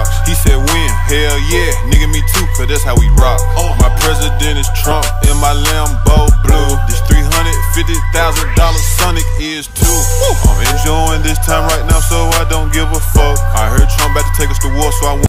box. He said when? Hell yeah, nigga me too, cause that's how we rock. Oh. My president is Trump and my Lambo blue. Oh. This $350,000 Sonic is too. I'm enjoying this time right now, so I don't give a fuck. I heard Trump about to take us to war, so I